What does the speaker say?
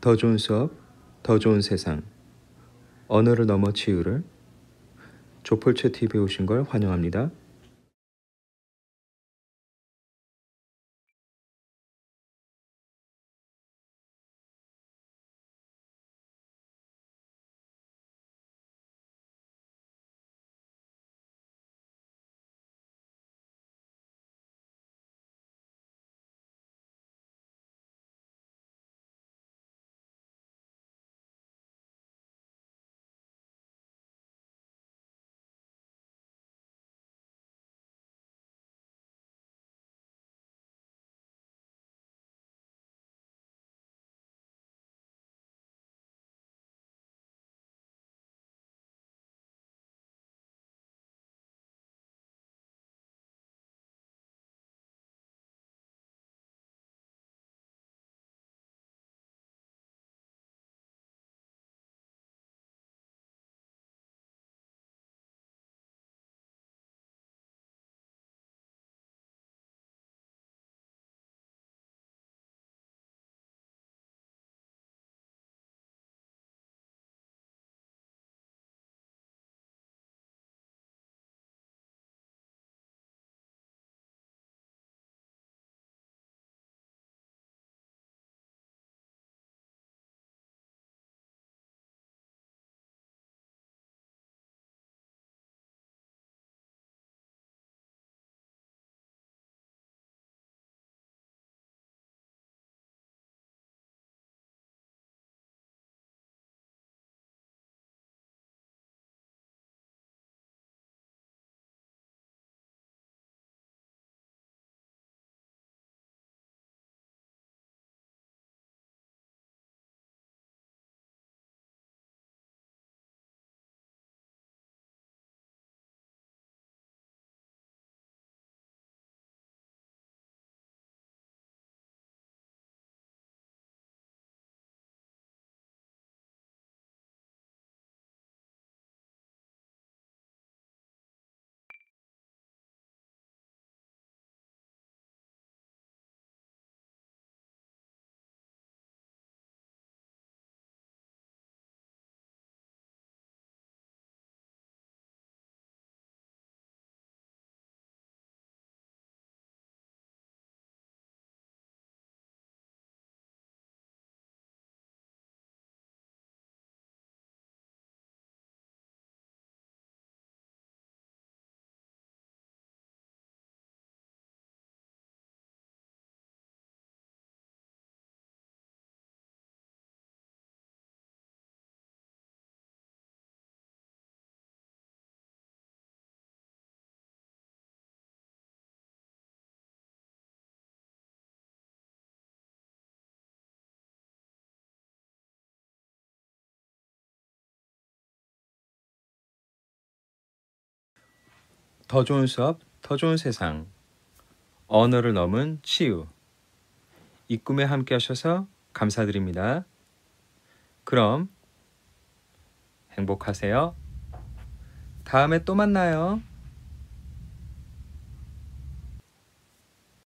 더 좋은 수업, 더 좋은 세상. 언어를 넘어 치유를 조폴체 TV에 오신 걸 환영합니다. 더 좋은 수업, 더 좋은 세상. 언어를 넘은 치유. 이 꿈에 함께 하셔서 감사드립니다. 그럼 행복하세요. 다음에 또 만나요.